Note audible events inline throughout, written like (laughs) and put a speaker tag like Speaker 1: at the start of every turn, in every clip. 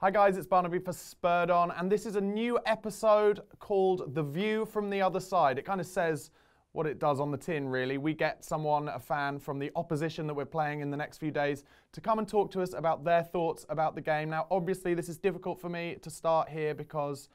Speaker 1: Hi guys, it's Barnaby for Spurred On, and this is a new episode called The View from the Other Side. It kind of says what it does on the tin, really. We get someone, a fan from the opposition that we're playing in the next few days, to come and talk to us about their thoughts about the game. Now, obviously, this is difficult for me to start here because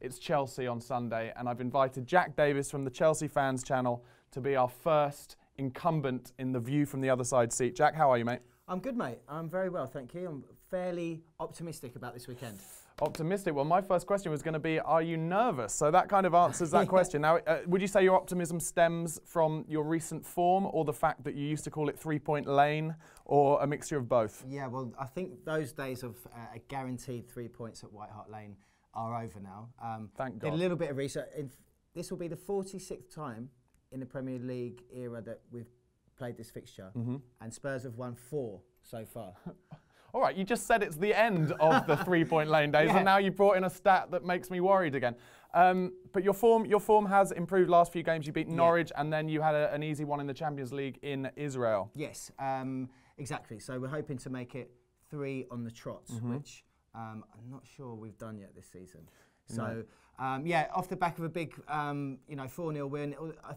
Speaker 1: it's Chelsea on Sunday, and I've invited Jack Davis from the Chelsea Fans channel to be our first incumbent in the View from the Other Side seat. Jack, how are you, mate?
Speaker 2: I'm good, mate. I'm very well, thank you. I'm fairly optimistic about this weekend.
Speaker 1: Optimistic. Well, my first question was going to be, are you nervous? So that kind of answers that (laughs) question. Now, uh, would you say your optimism stems from your recent form or the fact that you used to call it three point lane or a mixture of both?
Speaker 2: Yeah, well, I think those days of uh, a guaranteed three points at White Hart Lane are over now. Um,
Speaker 1: Thank
Speaker 2: Did a little bit of research. In, this will be the 46th time in the Premier League era that we've played this fixture,
Speaker 1: Mm-hmm.
Speaker 2: and Spurs have won four so far. (laughs)
Speaker 1: All right, you just said it's the end of the (laughs) three-point lane days,
Speaker 2: Yeah.
Speaker 1: and now you brought in a stat that makes me worried again. Um, but your form, your form has improved last few games. You beat Norwich, and then you had a, an easy one in the Champions League in Israel.
Speaker 2: Yes, um, exactly. So we're hoping to make it three on the trot,
Speaker 1: Mm-hmm.
Speaker 2: which um, I'm not sure we've done yet this season. So um, yeah, off the back of a big, um, you know, four 0 win,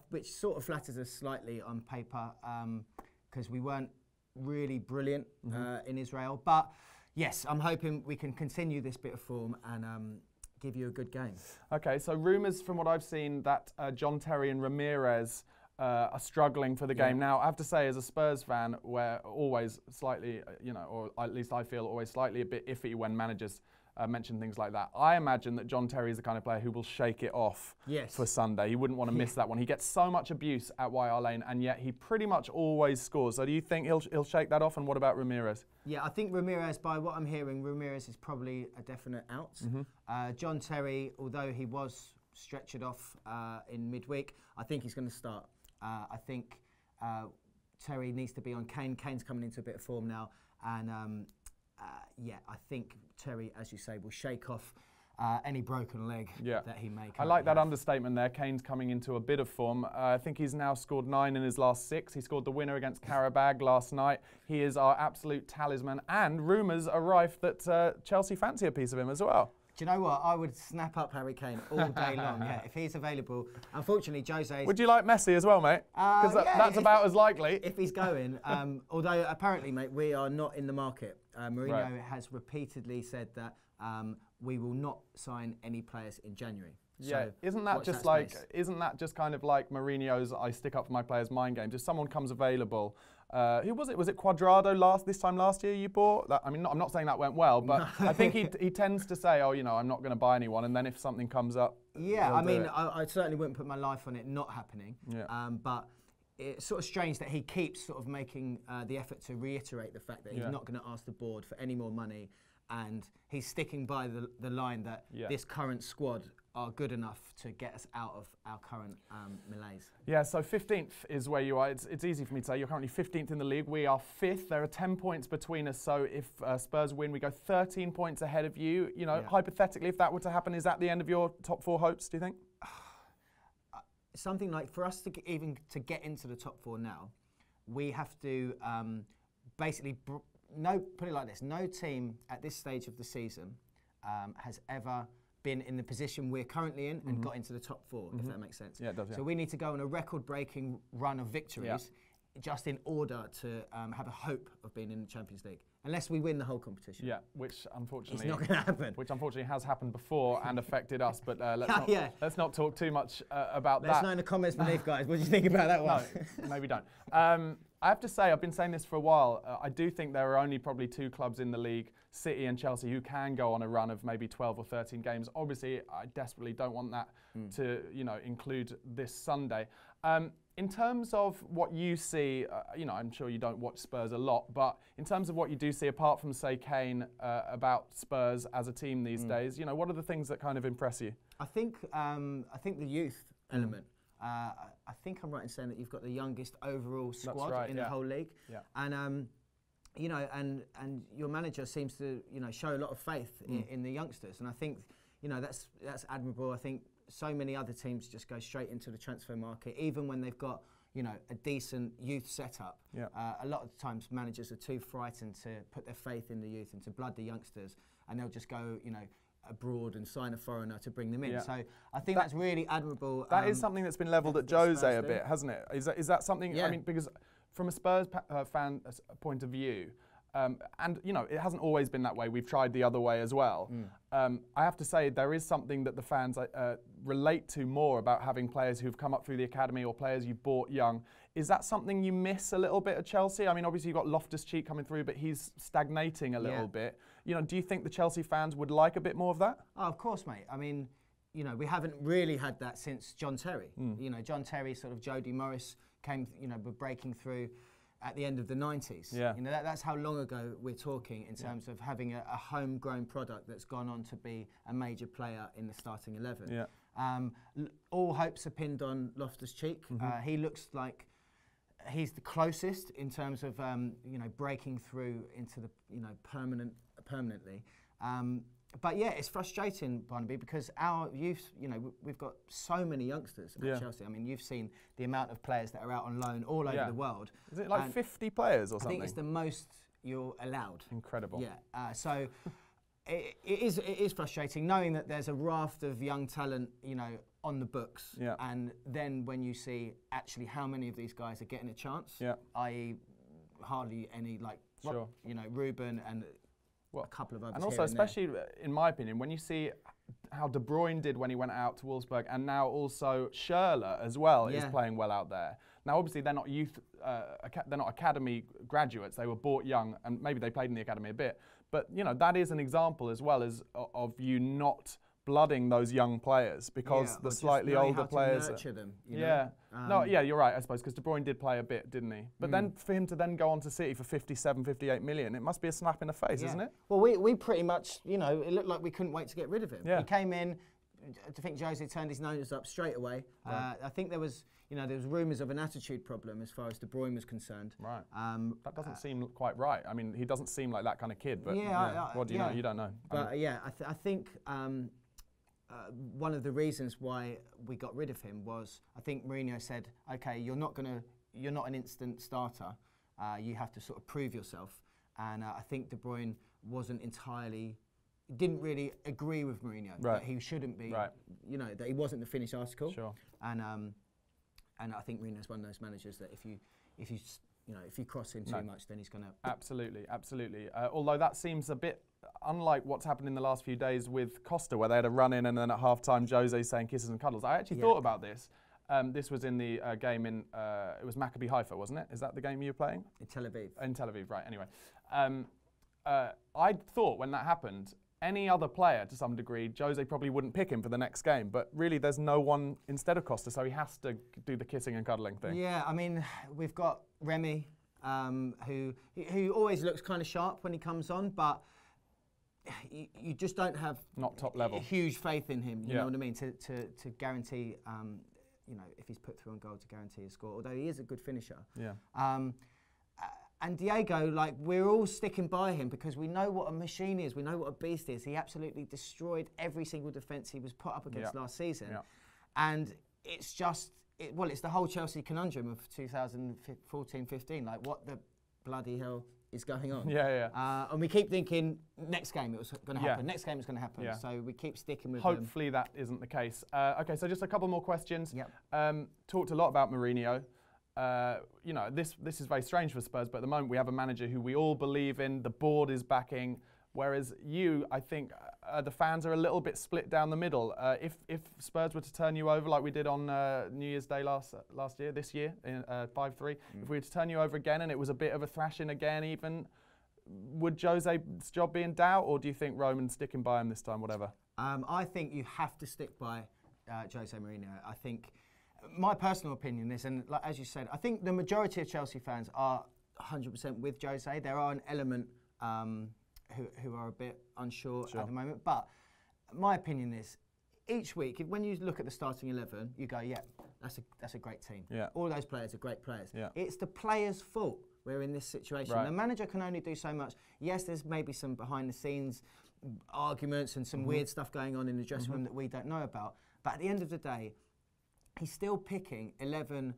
Speaker 2: which sort of flatters us slightly on paper because we weren't really brilliant
Speaker 1: Mm-hmm.
Speaker 2: uh, in Israel. But yes, I'm hoping we can continue this bit of form and um, give you a good game.
Speaker 1: Okay, so rumours from what I've seen that uh, John Terry and Ramires uh, are struggling for the game. Now, I have to say, as a Spurs fan, we're always slightly, uh, you know, or at least I feel always slightly a bit iffy when managers uh, mention things like that. I imagine that John Terry is the kind of player who will shake it off
Speaker 2: Yes.
Speaker 1: for Sunday. He wouldn't want to (laughs) miss that one. He gets so much abuse at White Hart Lane, and yet he pretty much always scores. So, do you think he'll he'll shake that off? And what about Ramires?
Speaker 2: Yeah, I think Ramires, by what I'm hearing, Ramires is probably a definite out. Uh, John Terry, although he was stretchered off uh, in midweek, I think he's going to start. Uh, I think uh, Terry needs to be on Kane. Kane's coming into a bit of form now. And um, uh, yeah, I think Terry, as you say, will shake off uh, any broken leg
Speaker 1: Yeah.
Speaker 2: that he may
Speaker 1: I like that
Speaker 2: have.
Speaker 1: understatement there. Kane's coming into a bit of form. Uh, I think he's now scored nine in his last six. He scored the winner against Qarabag (laughs) last night. He is our absolute talisman. And rumours are rife that uh, Chelsea fancy a piece of him as well.
Speaker 2: Do you know what? I would snap up Harry Kane all day long. Yeah, if he's available. Unfortunately, Jose.
Speaker 1: Would you like Messi as well, mate?
Speaker 2: Uh,
Speaker 1: Because
Speaker 2: yeah,
Speaker 1: that's about as likely.
Speaker 2: if he's going, um, (laughs) although apparently, mate, we are not in the market. Uh, Mourinho
Speaker 1: Right.
Speaker 2: has repeatedly said that um, we will not sign any players in January.
Speaker 1: Yeah,
Speaker 2: So
Speaker 1: isn't that just
Speaker 2: that
Speaker 1: like isn't that just kind of like Mourinho's I stick up for my players mind games? If someone comes available, uh, who was it? Was it Cuadrado last this time last year you bought? That, I mean, not, I'm not saying that went well, but I think he, (laughs) he tends to say, oh, you know, I'm not going to buy anyone, and then if something comes up,
Speaker 2: Yeah, I mean. I, I certainly wouldn't put my life on it not happening.
Speaker 1: Yeah.
Speaker 2: Um, but it's sort of strange that he keeps sort of making uh, the effort to reiterate the fact that he's
Speaker 1: Yeah.
Speaker 2: not going to ask the board for any more money, and he's sticking by the, the line that
Speaker 1: Yeah.
Speaker 2: this current squad are good enough to get us out of our current um, malaise.
Speaker 1: Yeah, so 15th is where you are. It's, it's easy for me to say. You're currently 15th in the league. We are fifth. There are 10 points between us. So if uh, Spurs win, we go 13 points ahead of you. You know,
Speaker 2: Yeah.
Speaker 1: hypothetically, if that were to happen, is that the end of your top four hopes, do you think? (sighs)
Speaker 2: something like for us to g- even to get into the top four now, we have to um, basically br- no put it like this: no team at this stage of the season um, has ever been in the position we're currently in and got into the top 4 if that makes sense.
Speaker 1: Mm-hmm. Yeah, it does,
Speaker 2: So we need to go on a record-breaking run of victories. Just in order to um, have a hope of being in the Champions League, unless we win the whole competition,
Speaker 1: Yeah, which
Speaker 2: it's
Speaker 1: unfortunately,
Speaker 2: not going to happen.
Speaker 1: which unfortunately has happened before and affected us. But uh, let's, (laughs) not,
Speaker 2: Yeah.
Speaker 1: let's not talk too much uh, about
Speaker 2: Let us
Speaker 1: that.
Speaker 2: know in the comments (laughs) beneath, guys. What do you think about that one?
Speaker 1: No, (laughs) maybe don't. Um, I have to say, I've been saying this for a while. Uh, I do think there are only probably two clubs in the league, City and Chelsea, who can go on a run of maybe 12 or 13 games. Obviously, I desperately don't want that to, you know, include this Sunday. Um, in terms of what you see, uh, you know, I'm sure you don't watch Spurs a lot, but in terms of what you do see, apart from say Kane, uh, about Spurs as a team these days, you know, what are the things that kind of impress you?
Speaker 2: I think um, I think the youth element. Uh, I- think I'm right in saying that you've got the youngest overall squad
Speaker 1: right,
Speaker 2: in
Speaker 1: yeah.
Speaker 2: the whole league,
Speaker 1: Yeah.
Speaker 2: and um, you know, and and your manager seems to you know show a lot of faith in, in the youngsters, and I think you know that's that's admirable. I think so many other teams just go straight into the transfer market, even when they've got you know a decent youth setup.
Speaker 1: Yeah.
Speaker 2: Uh, a lot of times managers are too frightened to put their faith in the youth and to blood the youngsters. and they'll just go, you know, abroad and sign a foreigner to bring them in.
Speaker 1: Yeah.
Speaker 2: So I think
Speaker 1: That-
Speaker 2: that's really admirable.
Speaker 1: That is
Speaker 2: um,
Speaker 1: something that's been levelled at Jose a bit, hasn't it? Is that, is that something? I mean, because from a Spurs uh, fan uh, point of view, um, and you know, it hasn't always been that way. We've tried the other way as well.
Speaker 2: Mm.
Speaker 1: Um, I have to say, there is something that the fans uh, uh, relate to more about having players who've come up through the academy or players you bought young. Is that something you miss a little bit at Chelsea? I mean, obviously you've got Loftus Cheek coming through, but he's stagnating a little
Speaker 2: Yeah.
Speaker 1: bit. You know, do you think the Chelsea fans would like a bit more of that?
Speaker 2: Oh, of course, mate. I mean, you know, we haven't really had that since John Terry.
Speaker 1: Mm.
Speaker 2: You know, John Terry, sort of Jody Morris came, you know, were breaking through at the end of the 90s.
Speaker 1: Yeah.
Speaker 2: You know, that, that's how long ago we're talking in terms of having a, a homegrown product that's gone on to be a major player in the starting 11.
Speaker 1: Yeah.
Speaker 2: Um, l- all hopes are pinned on Loftus Cheek.
Speaker 1: Mm-hmm.
Speaker 2: Uh, he looks like he's the closest in terms of um, you know breaking through into the you know permanent permanently. Um, but yeah, it's frustrating, Barnaby, because our youth, you know, we've got so many youngsters at
Speaker 1: Yeah.
Speaker 2: Chelsea. I mean, you've seen the amount of players that are out on loan all over
Speaker 1: Yeah.
Speaker 2: the world.
Speaker 1: Is it like
Speaker 2: And
Speaker 1: 50 players or
Speaker 2: I
Speaker 1: something?
Speaker 2: I think it's the most you're allowed.
Speaker 1: Incredible.
Speaker 2: Yeah. Uh, so (laughs) it, it is it is frustrating knowing that there's a raft of young talent, you know, on the books.
Speaker 1: Yeah.
Speaker 2: And then when you see actually how many of these guys are getting a chance,
Speaker 1: Yeah.
Speaker 2: i.e., hardly any like
Speaker 1: Sure.
Speaker 2: you know Ruben and
Speaker 1: Well,
Speaker 2: a couple of others.
Speaker 1: And also,
Speaker 2: and
Speaker 1: especially uh, in my opinion, when you see how De Bruyne did when he went out to Wolfsburg, and now also Schürrle as well is playing well out there. Now, obviously, they're not youth, uh, they're not academy graduates. They were bought young, and maybe they played in the academy a bit. But you know, that is an example as well as of you not blooding those young players because
Speaker 2: Yeah,
Speaker 1: the slightly older players. are-
Speaker 2: them. you know?
Speaker 1: yeah. no,
Speaker 2: Um,
Speaker 1: yeah, you're right, I suppose, because De Bruyne did play a bit, didn't he? But then for him to then go on to City for 57, 58 million, it must be a slap in the face,
Speaker 2: Yeah.
Speaker 1: isn't it?
Speaker 2: Well, we, we pretty much, you know, it looked like we couldn't wait to get rid of him.
Speaker 1: Yeah.
Speaker 2: He came in. I think Jose turned his nose up straight away. Uh, I think there was, you know, there was rumours of an attitude problem as far as De Bruyne was concerned.
Speaker 1: Right.
Speaker 2: Um,
Speaker 1: That doesn't seem quite right. I mean, he doesn't seem like that kind of kid, but
Speaker 2: Yeah,
Speaker 1: yeah,
Speaker 2: I- I-
Speaker 1: what do you
Speaker 2: yeah.
Speaker 1: know? You don't know. I
Speaker 2: But
Speaker 1: mean,
Speaker 2: uh, yeah, I, th- I think um, uh, one of the reasons why we got rid of him was I think Mourinho said, "Okay, you're not gonna, you're not an instant starter. Uh, you have to sort of prove yourself." And uh, I think De Bruyne wasn't entirely, didn't really agree with Mourinho
Speaker 1: Right.
Speaker 2: that he shouldn't be,
Speaker 1: Right.
Speaker 2: you know, that he wasn't the finished article.
Speaker 1: Sure.
Speaker 2: And um, and I think Mourinho's one of those managers that if you, if you, you know, if you cross him too
Speaker 1: No.
Speaker 2: much, then he's gonna.
Speaker 1: absolutely, absolutely. Uh, although that seems a bit unlike what's happened in the last few days with Costa, where they had a run in and then at halftime Jose saying kisses and cuddles. I actually
Speaker 2: Yeah.
Speaker 1: thought about this. Um, this was in the uh, game in, uh, it was Maccabi Haifa, wasn't it? Is that the game you were playing?
Speaker 2: In Tel Aviv.
Speaker 1: In Tel Aviv, right. Anyway, um, uh, I thought when that happened, any other player to some degree, Jose probably wouldn't pick him for the next game. But really, there's no one instead of Costa, so he has to do the kissing and cuddling thing.
Speaker 2: Yeah, I mean, we've got Remy, um, who who always looks kind of sharp when he comes on, but you, you just don't have
Speaker 1: Not top level.
Speaker 2: huge faith in him. You
Speaker 1: Yeah.
Speaker 2: know what I mean? To to, to guarantee, um, you know, if he's put through on goal, to guarantee a score. Although he is a good finisher.
Speaker 1: Yeah.
Speaker 2: Um, and Diego, like we're all sticking by him because we know what a machine is. We know what a beast is. He absolutely destroyed every single defence he was put up against
Speaker 1: Yeah.
Speaker 2: last season.
Speaker 1: Yeah.
Speaker 2: And it's just, it, well, it's the whole Chelsea conundrum of 2014-15. Like, what the bloody hell is going on?
Speaker 1: Yeah, yeah.
Speaker 2: Uh, and we keep thinking next game it was going to
Speaker 1: Yeah.
Speaker 2: happen. Next game it's going to happen.
Speaker 1: Yeah.
Speaker 2: So we keep sticking with them.
Speaker 1: Hopefully that isn't the case. Uh, okay, so just a couple more questions.
Speaker 2: Yep.
Speaker 1: Um, talked a lot about Mourinho. Uh, you know, this this is very strange for Spurs, but at the moment we have a manager who we all believe in. The board is backing, whereas you, I think, uh, the fans are a little bit split down the middle. Uh, if if Spurs were to turn you over like we did on uh, New Year's Day last last year, this year in uh, five three, if we were to turn you over again and it was a bit of a thrashing again, even. Would Jose's job be in doubt, or do you think Roman's sticking by him this time, whatever?
Speaker 2: Um, I think you have to stick by uh, Jose Mourinho. I think my personal opinion is, and like, as you said, I think the majority of Chelsea fans are 100% with Jose. There are an element um, who, who are a bit unsure
Speaker 1: Sure.
Speaker 2: at the moment, but my opinion is. Each week, if- when you look at the starting eleven, you go, "Yeah, that's a that's a great team.
Speaker 1: Yeah.
Speaker 2: All those players are great players.
Speaker 1: Yeah.
Speaker 2: It's the players' fault we're in this situation.
Speaker 1: Right.
Speaker 2: The manager can only do so much. Yes, there's maybe some behind the scenes arguments and some mm-hmm. weird stuff going on in the dressing room mm-hmm. that we don't know about. But at the end of the day, he's still picking 11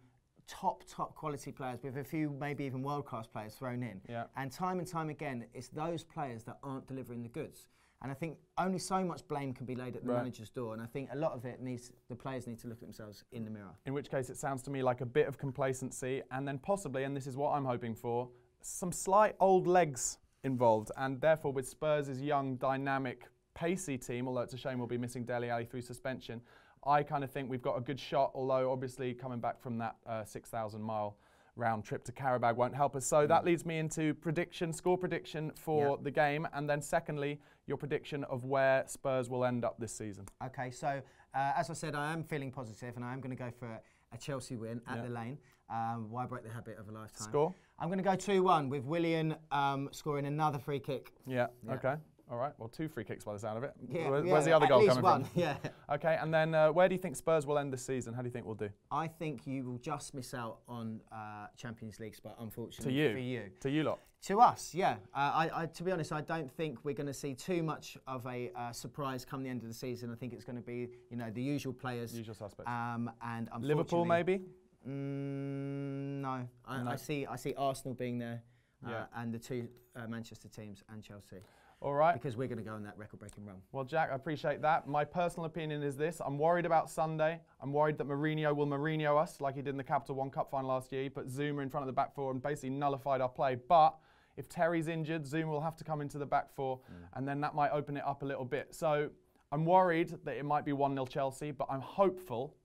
Speaker 2: top, top quality players with a few maybe even world class players thrown in.
Speaker 1: Yeah.
Speaker 2: And time and time again, it's those players that aren't delivering the goods. And I think only so much blame can be laid at the
Speaker 1: Right.
Speaker 2: manager's door. And I think a lot of it needs the players need to look at themselves in the mirror.
Speaker 1: In which case, it sounds to me like a bit of complacency, and then possibly, and this is what I'm hoping for, some slight old legs involved. And therefore, with Spurs' young, dynamic, pacey team, although it's a shame we'll be missing Dele Alli through suspension, I kind of think we've got a good shot. Although, obviously, coming back from that uh, 6,000 mile round trip to Qarabag won't help us. So that leads me into prediction, score prediction for the game, and then secondly, your prediction of where Spurs will end up this season.
Speaker 2: Okay, so uh, as I said, I am feeling positive, and I am going to go for a, Chelsea win at the lane. Um, why break the habit of a lifetime?
Speaker 1: Score?
Speaker 2: I'm going to go 2 1 with Willian um, scoring another free kick.
Speaker 1: Yeah.
Speaker 2: Yeah.
Speaker 1: Okay. All right. Well, two free kicks by the sound of it.
Speaker 2: Yeah,
Speaker 1: Where-
Speaker 2: yeah,
Speaker 1: Where's the other
Speaker 2: at
Speaker 1: goal
Speaker 2: least
Speaker 1: coming
Speaker 2: one.
Speaker 1: from?
Speaker 2: Yeah. (laughs)
Speaker 1: Okay. And then uh, where do you think Spurs will end the season? How do you think we'll do?
Speaker 2: I think you will just miss out on uh, Champions League spot, unfortunately.
Speaker 1: To you.
Speaker 2: for you.
Speaker 1: To you lot.
Speaker 2: To us, yeah. Uh, I, I, to be honest, I don't think we're going to see too much of a uh, surprise come the end of the season. I think it's going to be, you know, the usual players.
Speaker 1: Usual suspects.
Speaker 2: Um, and
Speaker 1: Liverpool, maybe.
Speaker 2: Mm, no. I,
Speaker 1: No.
Speaker 2: I see. I see Arsenal being there, uh,
Speaker 1: Yeah.
Speaker 2: and the two uh, Manchester teams and Chelsea,
Speaker 1: All right.
Speaker 2: because we're going to go on that record-breaking run.
Speaker 1: Well, Jack, I appreciate that. My personal opinion is this: I'm worried about Sunday. I'm worried that Mourinho will Mourinho us like he did in the Capital One Cup final last year. He put Zouma in front of the back four and basically nullified our play. But if Terry's injured, Zouma will have to come into the back four, mm. and then that might open it up a little bit. So I'm worried that it might be 1 0 Chelsea, but I'm hopeful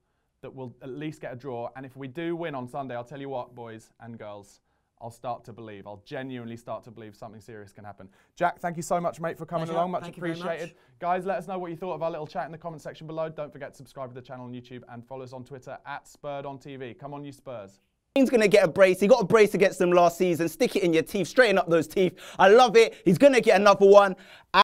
Speaker 1: that we'll at least get a draw. And if we do win on Sunday, I'll tell you what, boys and girls. I'll start to believe. I'll genuinely start to believe something serious can happen. Jack, thank you so much, mate, for coming
Speaker 2: Pleasure.
Speaker 1: along. Much
Speaker 2: Thank you very
Speaker 1: appreciated.
Speaker 2: much.
Speaker 1: Guys, let us know what you thought of our little chat in the comment section below. Don't forget to subscribe to the channel on YouTube and follow us on Twitter at Spurred on TV. Come on, you Spurs.
Speaker 3: He's going to get a brace. He got a brace against them last season. Stick it in your teeth, straighten up those teeth. I love it. He's going to get another one.